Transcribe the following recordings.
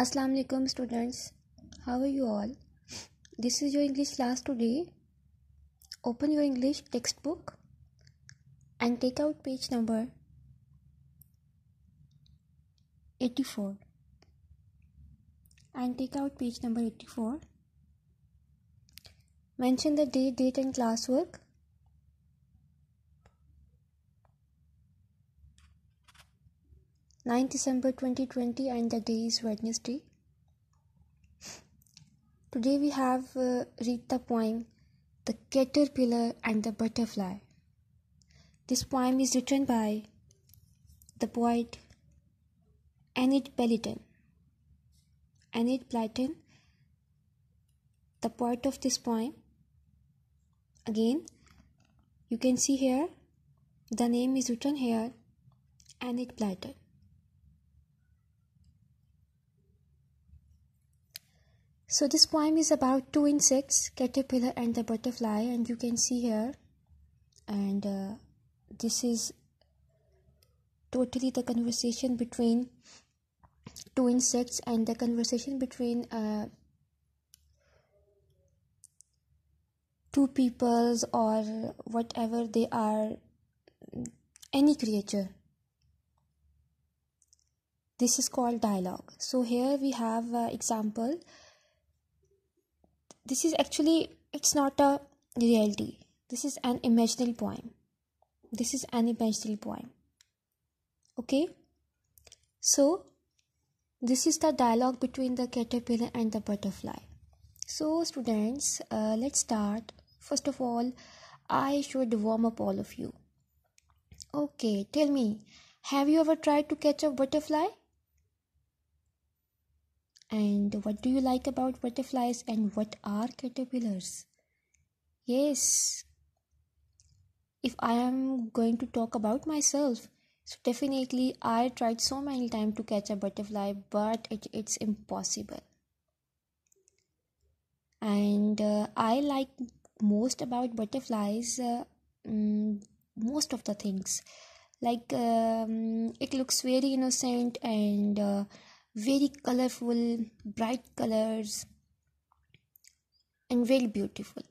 Assalamu alaikum students. How are you all? This is your English class today. Open your English textbook and take out page number 84. And take out page number 84. Mention the date, date and classwork. Nine December 2020 and the day is Wednesday. Today we have uh, read the poem The Caterpillar and the Butterfly. This poem is written by the poet Enid Blyton. Enid Blyton, the poet of this poem. Again, you can see here the name is written here Enid Blyton. So this poem is about two insects, caterpillar and the butterfly, and you can see here, and uh, this is totally the conversation between two insects and the conversation between uh, two peoples or whatever they are, any creature. This is called dialogue. So here we have uh, example this is actually it's not a reality. This is an imaginary poem. This is an imaginary poem. Okay? So this is the dialogue between the caterpillar and the butterfly. So students uh, let's start. First of all i should warm up all of you. Okay tell me have you ever tried to catch a butterfly and what do you like about butterflies and what are caterpillars? Yes, if I am going to talk about myself, so definitely I tried so many times to catch a butterfly, but it, it's impossible. And uh, I like most about butterflies uh, um, most of the things like um, it looks very innocent and uh, very colorful, bright colors, and very beautiful.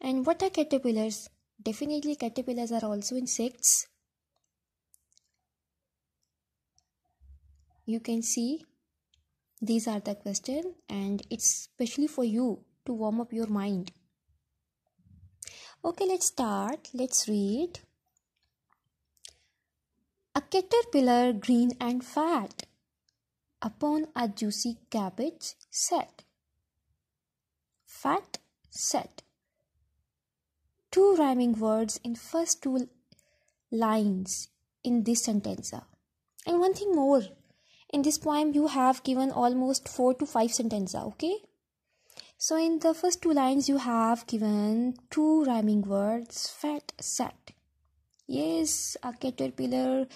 And what are caterpillars? Definitely, caterpillars are also insects. You can see these are the question, and it's specially for you to warm up your mind. Okay, let's start. Let's read. A caterpillar green and fat upon a juicy cabbage sat. Fat sat. Two rhyming words in first two lines in this sentence. And one thing more, in this poem you have given almost four to five sentences, okay? So in the first two lines you have given two rhyming words, fat, sat. Yes, a caterpillar.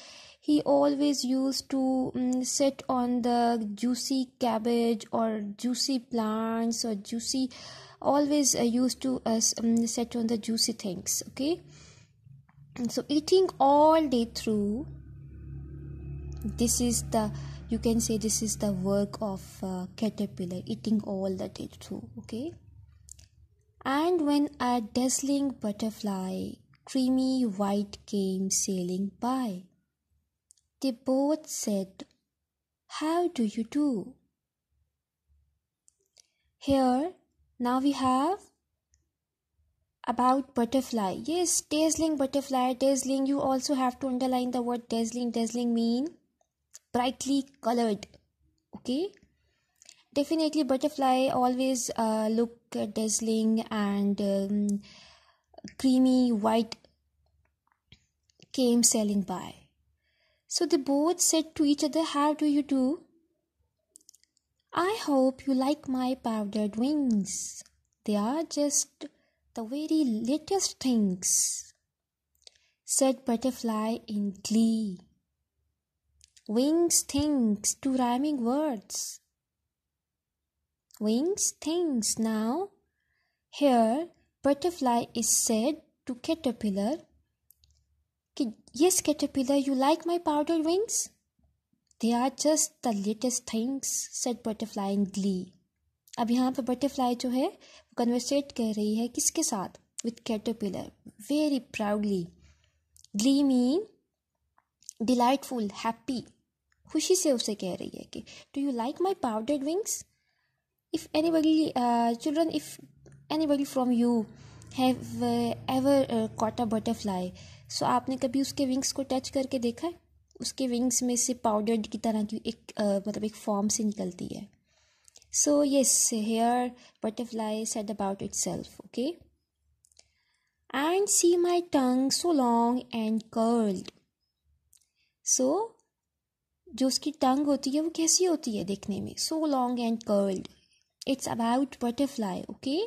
He always used to um, sit on the juicy cabbage or juicy plants or juicy always uh, used to uh, um, sit on the juicy things okay? And so eating all day through this is the you can say this is the work of uh, caterpillar eating all the day through okay? And when a dazzling butterfly creamy white came sailing by they both said, How do you do? Here, now we have about butterfly. Yes, dazzling butterfly, dazzling. You also have to underline the word dazzling. Dazzling mean brightly colored. Okay? Definitely, butterfly always uh, look dazzling and um, creamy white came sailing by. So they both said to each other, How do you do? I hope you like my powdered wings. They are just the very latest things, said Butterfly in glee. Wings, things, two rhyming words. Wings, things. Now, here, Butterfly is said to Caterpillar Yes, Caterpillar, you like my powdered wings? They are just the latest things set butterfly in Glee अब यहाँ पर butterfly जो है वो conversate कर रही है किसके साथ with caterpillar very proudly glee mean delightful happy खुशी से उसे कह रही है कि do you like my powdered wings if any buddy children if anybody from you have ever caught a butterfly so आपने कभी उसके विंग्स को टच करके देखा है? उसके विंग्स में से पाउडर की तरह की एक uh, मतलब एक फॉर्म से निकलती है। So yes here butterfly said about itself okay and see my tongue so long and curled so जो उसकी टंग होती है वो कैसी होती है देखने में? So long and curled it's about butterfly okay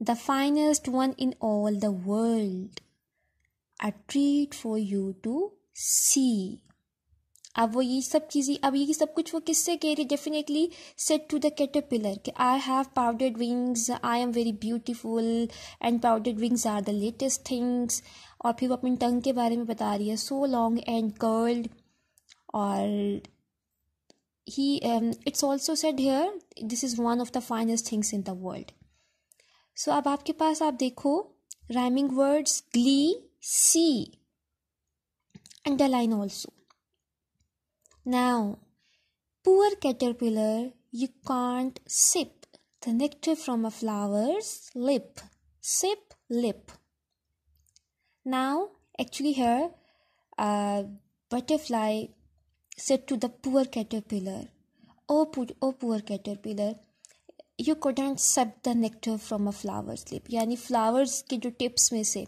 the finest one in all the world a treat for you to सी अब वो ये सब चीज़ें अब ये सब कुछ वो किससे कह रही definitely said to the caterpillar कि I have powdered wings I am very beautiful and powdered wings are the latest things और फिर वो अपनी टंग के बारे में बता रही है सो लॉन्ग एंड कर्ल्ड और he it's also said here this is one of the finest things in the world so अब आपके पास आप देखो rhyming words glee see underline also now poor caterpillar you can't sip the nectar from a flower's lip sip lip now actually here butterfly said to the poor caterpillar oh poor caterpillar you couldn't sip the nectar from a flower's lip. यानी flowers के जो tips में से,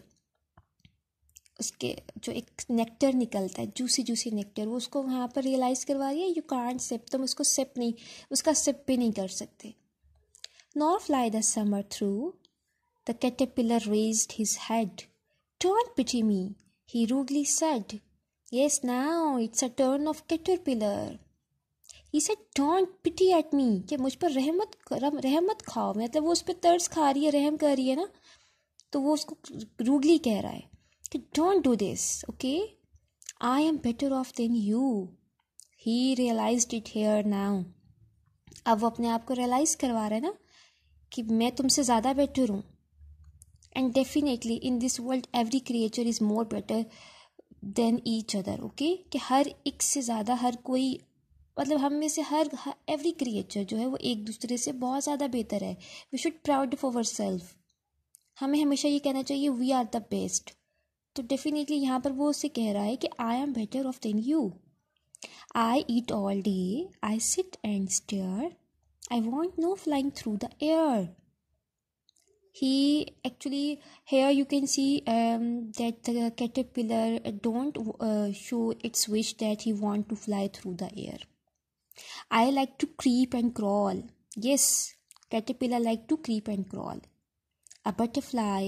उसके जो एक nectar निकलता है जूसी जूसी नेक्टर वो उसको वहाँ पर रियलाइज़ करवा रही है यू कांट सिप तुम उसको सिप नहीं, उसका सिप भी नहीं कर सकते। Nor fly the summer through the caterpillar raised his head don't pity me he rudely said yes, now it's a turn of caterpillar. He said don't pity at me कि मुझ पर रहमत रहमत खाओ। मतलब वो उस पर तर्स खा रही है, रहम कर रही है ना तो वो उसको रूडली कह रहा है कि don't do this okay I am better off than you he realise it here now अब वो अपने आप को रियलाइज़ करवा रहा है ना कि मैं तुमसे ज़्यादा बेटर हूँ। And definitely in this world every creature is more better than each other okay कि हर एक से ज़्यादा हर कोई मतलब हम में से हर एवरी क्रिएचर जो है वो एक दूसरे से बहुत ज़्यादा बेहतर है। We should proud of our self हमें हमेशा ये कहना चाहिए वी आर द बेस्ट तो डेफिनेटली यहाँ पर वो उससे कह रहा है कि I am better off than you I eat all day I sit and stare I want no flying through the air he actually here you can see um, that the caterpillar don't uh, show its wish that he want to fly through the air. I like to creep and crawl yes caterpillar like to creep and crawl a butterfly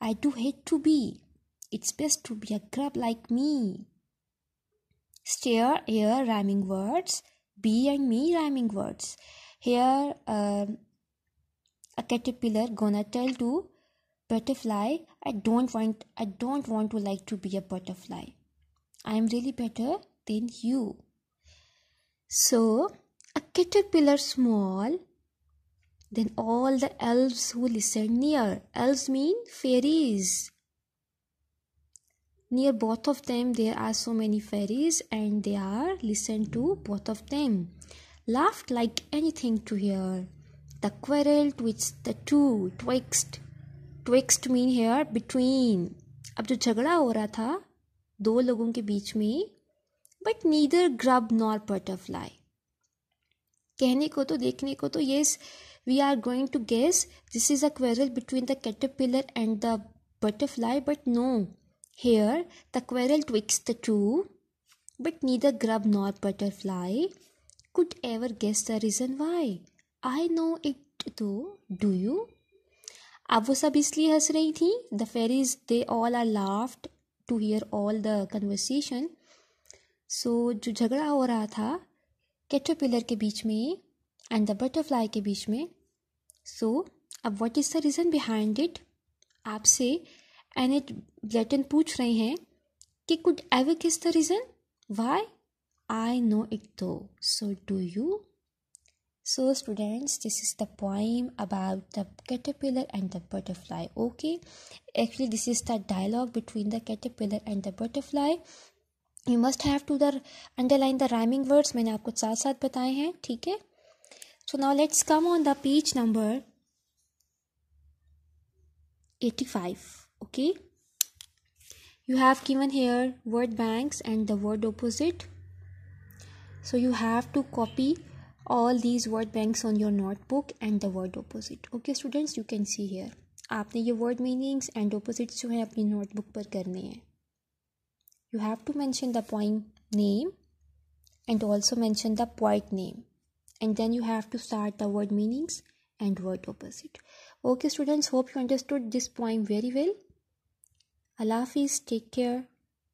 i do hate to be it's best to be a grub like me. Stare, air, rhyming words. Be and me, rhyming words. Here, uh, a caterpillar gonna tell to butterfly, I don't want, I don't want to like to be a butterfly. I am really better than you. So, a caterpillar small then all the elves who listen near. Elves mean fairies near both of them there are so many fairies and they are listened to both of them laughed like anything to hear the quarrel twixt the two twixt twixt mean here between अब जो झगड़ा हो रहा था दो लोगों के बीच में but neither grub nor butterfly कहने को तो देखने को तो yes we are going to guess this is a quarrel between the caterpillar and the butterfly but no Here, the quarrel twixt the two, but neither grub nor butterfly could ever guess the reason why. I know it though, do you? अब वो सब इसलिए हंस रही थी। The fairies they all are laughed to hear all the conversation so so, जो झगड़ा हो रहा था कैटरपिलर के बीच में एंड द बटरफ्लाई के बीच में सो so, अब what is the reason behind it आपसे एन इट ब्लेटन पूछ रहे हैं कि could ever kiss the reason why I know it though so do you so students this is the poem about the caterpillar and the butterfly okay actually this is the dialogue between the caterpillar and the butterfly you must have to the underline the rhyming words मैंने आपको साथ साथ बताए हैं, ठीक है? So now let's come on the page number eighty five okay you have given here word banks and the word opposite so you have to copy all these word banks on your notebook and the word opposite okay students you can see here आपने ये word meanings and opposites जो हैं अपनी notebook पर करने हैं। You have to mention the poem name and also mention the poet name. And then you have to start the word meanings and word opposite. Okay students hope you understood this poem very well. Allah take care